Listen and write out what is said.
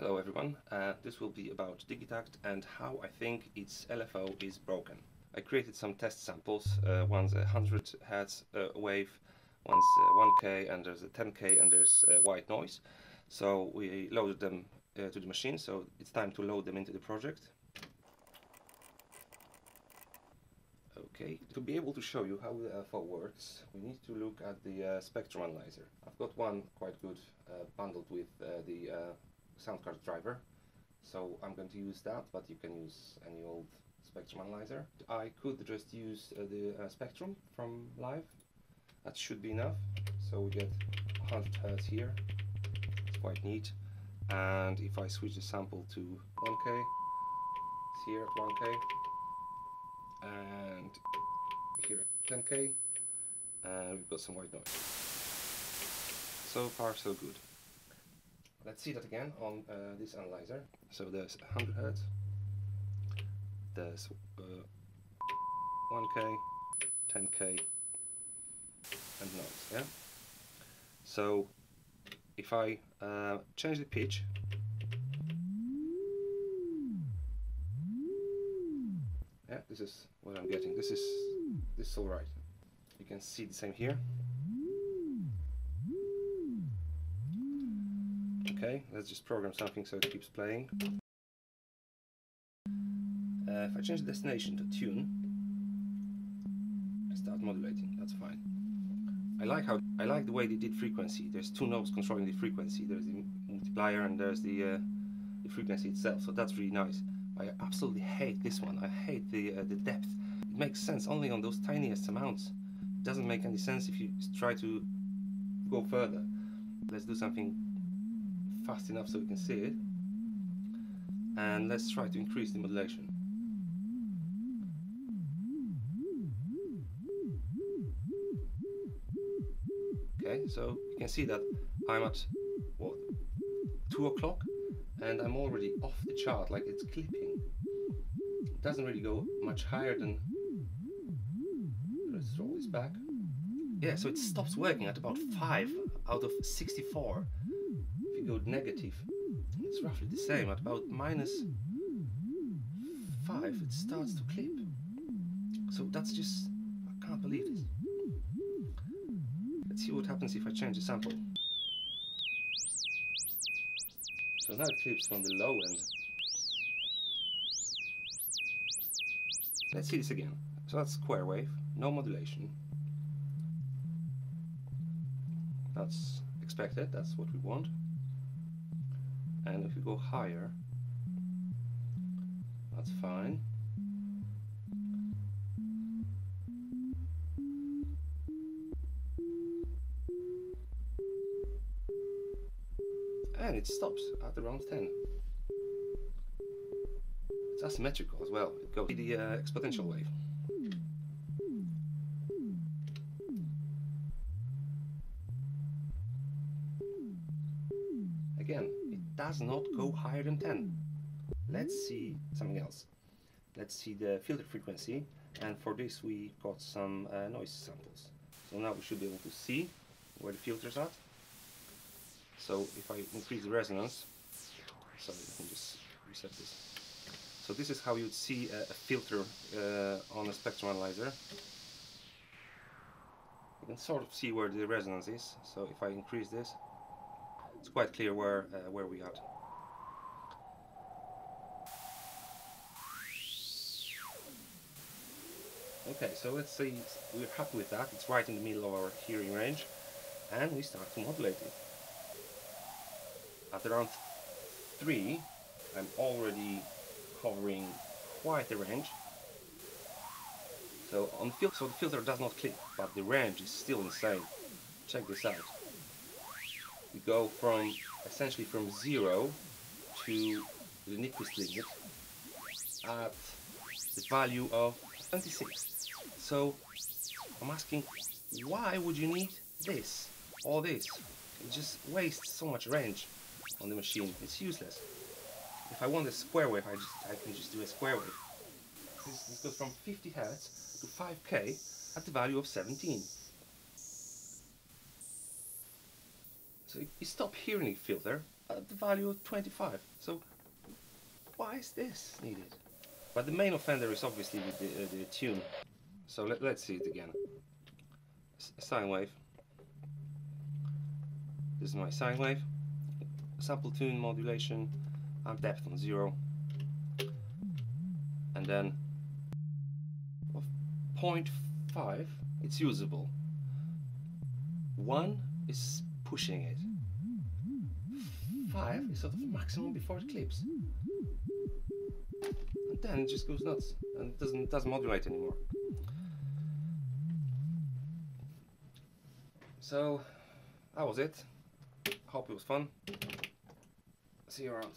Hello everyone, uh, this will be about Digitakt and how I think its LFO is broken. I created some test samples, uh, one's a 100 Hz uh, wave, one's 1K and there's a 10K and there's white noise. So we loaded them uh, to the machine, so it's time to load them into the project. Okay, to be able to show you how the LFO works, we need to look at the uh, spectrum analyzer. I've got one quite good uh, bundled with the sound card driver. So I'm going to use that, but you can use any old Spectrum analyzer. I could just use uh, the uh, Spectrum from live. That should be enough. So we get 100 Hz here. It's quite neat. And if I switch the sample to 1K, it's here at 1K. And here at 10K. And we've got some white noise. So far so good. Let's see that again on uh, this analyzer. So there's 100 Hertz, there's uh, 1K, 10K, and noise. Yeah. So if I uh, change the pitch, yeah, this is what I'm getting. This is this is all right. You can see the same here. Okay, let's just program something so it keeps playing. Uh, if I change the destination to tune, I start modulating, that's fine. I like how I like the way they did frequency. There's two knobs controlling the frequency. There's the multiplier and there's the, uh, the frequency itself. So that's really nice. I absolutely hate this one. I hate the uh, the depth. It makes sense only on those tiniest amounts. It doesn't make any sense if you try to go further. Let's do something fast enough so we can see it. And let's try to increase the modulation. Okay, so you can see that I'm at what two o'clock and I'm already off the chart, like it's clipping. It doesn't really go much higher than let's roll this back. Yeah, so it stops working at about 5 out of 64 negative, it's roughly the same. At about minus 5, it starts to clip. So that's just, I can't believe this. Let's see what happens if I change the sample. So now it clips from the low end. Let's see this again. So that's square wave, no modulation. That's expected, that's what we want and if you go higher that's fine. And it stops at around 10 it's asymmetrical as well. It goes the uh, exponential wave. Again does not go higher than 10. Let's see something else. Let's see the filter frequency and for this we got some uh, noise samples. So now we should be able to see where the filters are. So if I increase the resonance, sorry, let me just reset this. So this is how you would see a, a filter uh, on a spectrum analyzer. You can sort of see where the resonance is. So if I increase this, it's quite clear where uh, where we are. Okay, so let's see, we're happy with that, it's right in the middle of our hearing range, and we start to modulate it. At around 3, I'm already covering quite a range. So on the so the filter does not clip, but the range is still insane. Check this out we go from essentially from zero to the Nyquist limit at the value of 26. So I'm asking, why would you need this, all this? It just wastes so much range on the machine. It's useless. If I want a square wave, I just I can just do a square wave. This, goes from 50 Hz to 5K at the value of 17. So you stop hearing filter at the value of 25. So why is this needed? But the main offender is obviously the, uh, the tune. So let, let's see it again. S sine wave. This is my sine wave. Sample tune modulation. I'm depth on zero. And then of 0.5 it's usable. One is pushing it. Five is sort of maximum before it clips. And then it just goes nuts and doesn't doesn't modulate anymore. So that was it. Hope it was fun. See you around.